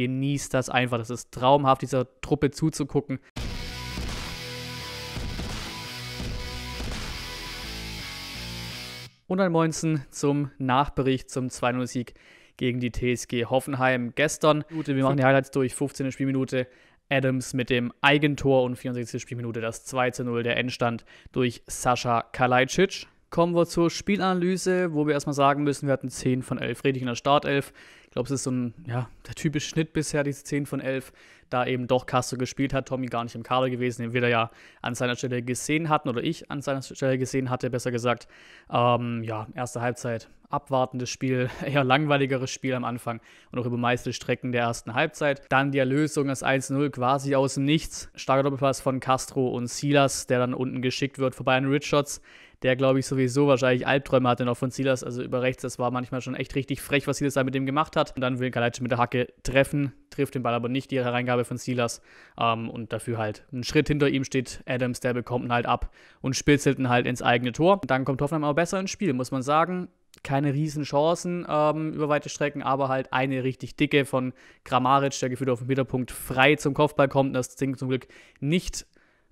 genießt das einfach. Das ist traumhaft, dieser Truppe zuzugucken. Und ein Moinsen zum Nachbericht zum 2-0-Sieg gegen die TSG Hoffenheim gestern. Wir machen die Highlights durch, 15. Spielminute. Adams mit dem Eigentor und 64. Spielminute das 2 0 der Endstand durch Sascha Kalajdzic. Kommen wir zur Spielanalyse, wo wir erstmal sagen müssen, wir hatten 10 von 11 richtig in der Startelf. Ich glaube, es ist so ein, ja, der typische Schnitt bisher, diese 10 von 11, da eben doch Castro gespielt hat, Tommy gar nicht im Kader gewesen, den wir da ja an seiner Stelle gesehen hatten, oder ich an seiner Stelle gesehen hatte, besser gesagt. Ähm, ja, erste Halbzeit, abwartendes Spiel, eher langweiligeres Spiel am Anfang und auch über meiste Strecken der ersten Halbzeit. Dann die Erlösung, das 1-0 quasi aus dem Nichts. Starker Doppelpass von Castro und Silas, der dann unten geschickt wird vorbei an Richards der, glaube ich, sowieso wahrscheinlich Albträume hatte noch von Silas, also über rechts. Das war manchmal schon echt richtig frech, was Silas da mit dem gemacht hat. Und dann will Kalajdzic mit der Hacke treffen, trifft den Ball aber nicht, die Hereingabe von Silas. Ähm, und dafür halt einen Schritt hinter ihm steht Adams, der bekommt ihn halt ab und spitzelt ihn halt ins eigene Tor. Und dann kommt Hoffenheim aber besser ins Spiel, muss man sagen keine riesen Chancen ähm, über weite Strecken, aber halt eine richtig dicke von Grammaric, der gefühlt auf dem Mittelpunkt frei zum Kopfball kommt. Das Ding zum Glück nicht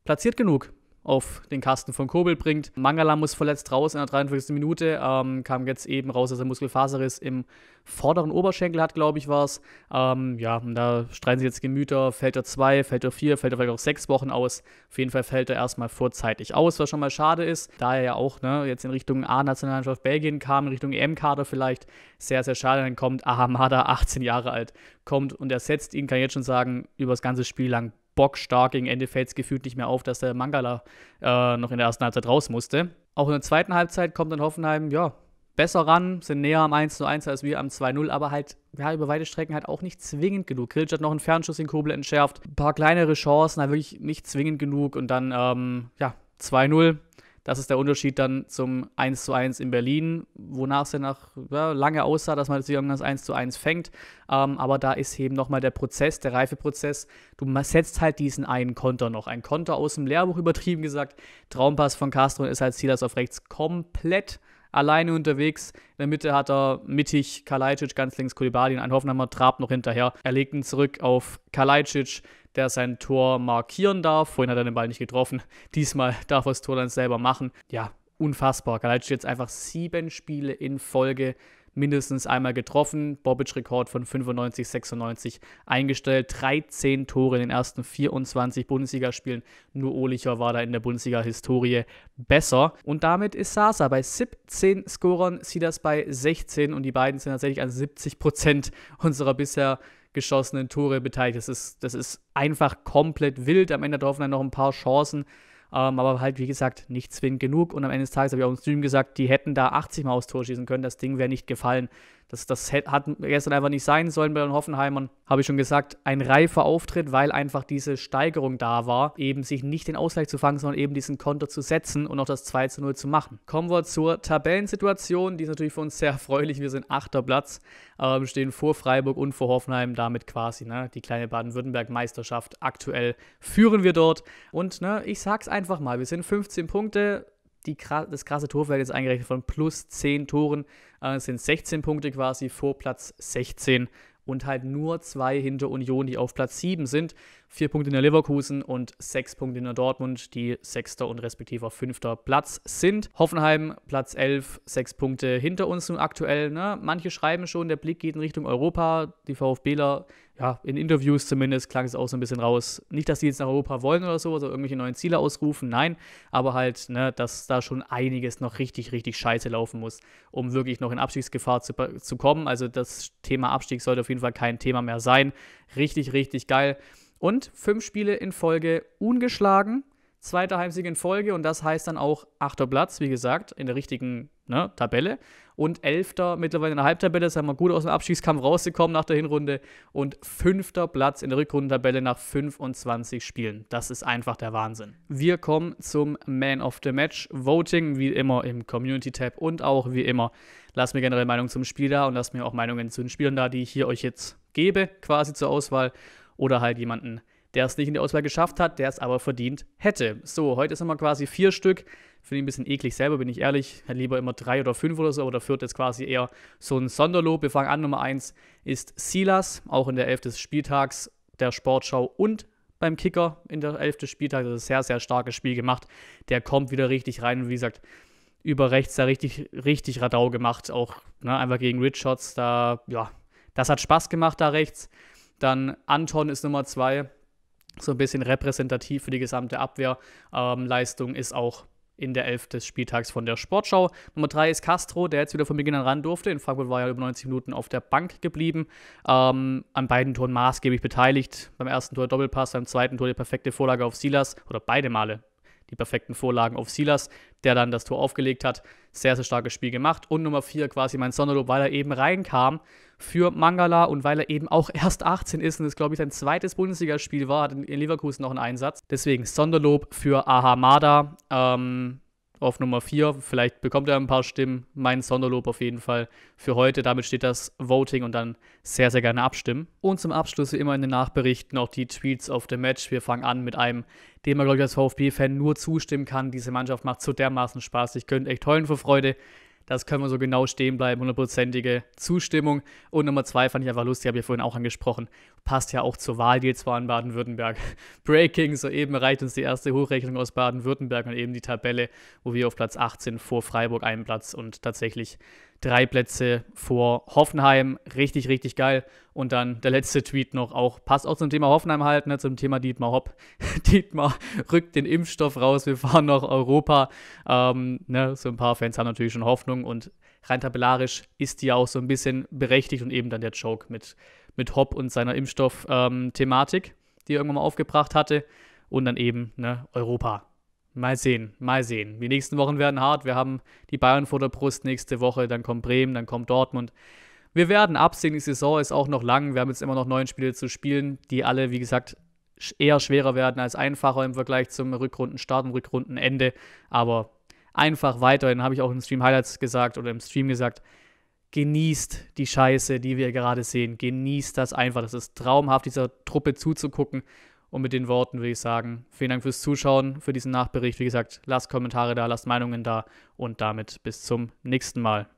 platziert genug auf den Kasten von Kobel bringt. Mangala muss verletzt raus in der 43. Minute, ähm, kam jetzt eben raus, dass er Muskelfaserriss im vorderen Oberschenkel hat, glaube ich, war es. Ähm, ja, und da streiten sich jetzt Gemüter, fällt er zwei, fällt er vier, fällt er vielleicht auch sechs Wochen aus. Auf jeden Fall fällt er erstmal vorzeitig aus, was schon mal schade ist, da er ja auch ne, jetzt in Richtung A-Nationalmannschaft Belgien kam, in Richtung EM-Kader vielleicht. Sehr, sehr schade. Dann kommt Ahamada, 18 Jahre alt, kommt und ersetzt ihn, kann ich jetzt schon sagen, über das ganze Spiel lang bockstark. Gegen Ende fällt es gefühlt nicht mehr auf, dass der Mangala äh, noch in der ersten Halbzeit raus musste. Auch in der zweiten Halbzeit kommt dann Hoffenheim, ja, besser ran, sind näher am 1 1 als wir am 2-0, aber halt, ja, über weite Strecken halt auch nicht zwingend genug. Krilc hat noch einen Fernschuss in Kobel entschärft, ein paar kleinere Chancen, halt wirklich nicht zwingend genug und dann, ähm, ja, 2-0 das ist der Unterschied dann zum 1 zu 1 in Berlin, wonach es ja nach ja, lange aussah, dass man das irgendwas 1 zu 1 fängt. Ähm, aber da ist eben nochmal der Prozess, der Reifeprozess. Du setzt halt diesen einen Konter noch. Ein Konter aus dem Lehrbuch übertrieben gesagt. Traumpass von Castro ist halt Silas auf rechts komplett alleine unterwegs. In der Mitte hat er mittig Kalajdzic, ganz links Kulibali und ein Hoffenheimer trabt noch hinterher. Er legt ihn zurück auf Kalajdzic, der sein Tor markieren darf. Vorhin hat er den Ball nicht getroffen. Diesmal darf er das Tor dann selber machen. Ja, unfassbar. Kalajdzic jetzt einfach sieben Spiele in Folge mindestens einmal getroffen. Bobic-Rekord von 95, 96 eingestellt. 13 Tore in den ersten 24 Bundesligaspielen. Nur Olicher war da in der Bundesliga-Historie besser. Und damit ist Sasa bei 17 Scorern, sieht das bei 16 und die beiden sind tatsächlich an 70 Prozent unserer bisher geschossenen Tore beteiligt. Das ist, das ist einfach komplett wild. Am Ende hat Hoffenheim noch ein paar Chancen. Ähm, aber halt, wie gesagt, nicht zwingend genug. Und am Ende des Tages habe ich auch im Stream gesagt, die hätten da 80 Mal aufs Tor schießen können. Das Ding wäre nicht gefallen. Das, das hat gestern einfach nicht sein sollen bei den Hoffenheimern. Habe ich schon gesagt, ein reifer Auftritt, weil einfach diese Steigerung da war, eben sich nicht den Ausgleich zu fangen, sondern eben diesen Konter zu setzen und auch das 2 zu 0 zu machen. Kommen wir zur Tabellensituation. Die ist natürlich für uns sehr erfreulich. Wir sind achter Platz, äh, stehen vor Freiburg und vor Hoffenheim. Damit quasi ne, die kleine Baden-Württemberg-Meisterschaft. Aktuell führen wir dort. Und ne, ich sag's einfach mal, wir sind 15 Punkte die, das krasse Torfeld ist eingerechnet von plus 10 Toren. Äh, sind 16 Punkte quasi vor Platz 16 und halt nur zwei hinter Union, die auf Platz 7 sind. Vier Punkte in der Leverkusen und sechs Punkte in der Dortmund, die sechster und respektiver fünfter Platz sind. Hoffenheim Platz 11, sechs Punkte hinter uns nun aktuell. Ne? Manche schreiben schon, der Blick geht in Richtung Europa. Die VfBler ja, in Interviews zumindest klang es auch so ein bisschen raus. Nicht, dass die jetzt nach Europa wollen oder so, also irgendwelche neuen Ziele ausrufen, nein, aber halt, ne, dass da schon einiges noch richtig, richtig scheiße laufen muss, um wirklich noch in Abstiegsgefahr zu, zu kommen. Also das Thema Abstieg sollte auf jeden Fall kein Thema mehr sein. Richtig, richtig geil. Und fünf Spiele in Folge ungeschlagen. Zweiter Heimsieg in Folge und das heißt dann auch achter Platz, wie gesagt, in der richtigen ne, Tabelle. Und elfter mittlerweile in der Halbtabelle, sind wir gut aus dem Abschiedskampf rausgekommen nach der Hinrunde. Und fünfter Platz in der Rückrundentabelle nach 25 Spielen. Das ist einfach der Wahnsinn. Wir kommen zum Man of the Match Voting, wie immer im Community Tab und auch wie immer. Lasst mir generell Meinungen zum Spiel da und lasst mir auch Meinungen zu den Spielern da, die ich hier euch jetzt gebe, quasi zur Auswahl. Oder halt jemanden der es nicht in die Auswahl geschafft hat, der es aber verdient hätte. So, heute sind wir quasi vier Stück. Finde ich ein bisschen eklig selber, bin ich ehrlich. Lieber immer drei oder fünf oder so, oder führt jetzt quasi eher so ein Sonderlob. Wir fangen an. Nummer eins ist Silas, auch in der Elf des Spieltags der Sportschau und beim Kicker in der Elf des Spieltags. Das ist ein sehr, sehr starkes Spiel gemacht. Der kommt wieder richtig rein und wie gesagt, über rechts da richtig, richtig Radau gemacht. Auch ne, einfach gegen Richards. Da, ja, das hat Spaß gemacht da rechts. Dann Anton ist Nummer zwei so ein bisschen repräsentativ für die gesamte Abwehrleistung, ähm, ist auch in der Elf des Spieltags von der Sportschau. Nummer drei ist Castro, der jetzt wieder von Beginn an ran durfte. In Frankfurt war er über 90 Minuten auf der Bank geblieben. Ähm, an beiden Toren maßgeblich beteiligt. Beim ersten Tor Doppelpass, beim zweiten Tor die perfekte Vorlage auf Silas oder beide Male die perfekten Vorlagen auf Silas, der dann das Tor aufgelegt hat. Sehr, sehr starkes Spiel gemacht. Und Nummer 4 quasi mein Sonderlob, weil er eben reinkam für Mangala und weil er eben auch erst 18 ist und es, glaube ich, sein zweites Bundesligaspiel war, hat in Leverkusen noch einen Einsatz. Deswegen Sonderlob für Ahamada. Ähm, auf Nummer 4. Vielleicht bekommt er ein paar Stimmen. Mein Sonderlob auf jeden Fall für heute. Damit steht das Voting und dann sehr, sehr gerne abstimmen. Und zum Abschluss wie immer in den Nachberichten auch die Tweets auf dem Match. Wir fangen an mit einem, dem man, glaube ich, als VfB-Fan nur zustimmen kann. Diese Mannschaft macht so dermaßen Spaß. Ich könnte echt heulen vor Freude. Das können wir so genau stehen bleiben, hundertprozentige Zustimmung. Und Nummer zwei fand ich einfach lustig, habe ich vorhin auch angesprochen. Passt ja auch zur Wahl, die jetzt war in Baden-Württemberg. Breaking, soeben erreicht uns die erste Hochrechnung aus Baden-Württemberg und eben die Tabelle, wo wir auf Platz 18 vor Freiburg einen Platz und tatsächlich drei Plätze vor Hoffenheim. Richtig, richtig geil. Und dann der letzte Tweet noch auch, passt auch zum Thema Hoffenheim halt, ne, zum Thema Dietmar Hopp. Dietmar rückt den Impfstoff raus, wir fahren nach Europa. Ähm, ne, so ein paar Fans haben natürlich schon Hoffnung und rein tabellarisch ist die auch so ein bisschen berechtigt und eben dann der Joke mit, mit Hopp und seiner Impfstoff-Thematik, ähm, die er irgendwann mal aufgebracht hatte. Und dann eben ne, Europa. Mal sehen, mal sehen. Die nächsten Wochen werden hart. Wir haben die Bayern vor der Brust nächste Woche, dann kommt Bremen, dann kommt Dortmund. Wir werden absehen, die Saison ist auch noch lang. Wir haben jetzt immer noch neun Spiele zu spielen, die alle, wie gesagt, eher schwerer werden als einfacher im Vergleich zum Rückrundenstart und Rückrundenende. Aber einfach weiterhin, habe ich auch im Stream Highlights gesagt oder im Stream gesagt, genießt die Scheiße, die wir gerade sehen. Genießt das einfach. Das ist traumhaft, dieser Truppe zuzugucken. Und mit den Worten würde ich sagen, vielen Dank fürs Zuschauen, für diesen Nachbericht. Wie gesagt, lasst Kommentare da, lasst Meinungen da und damit bis zum nächsten Mal.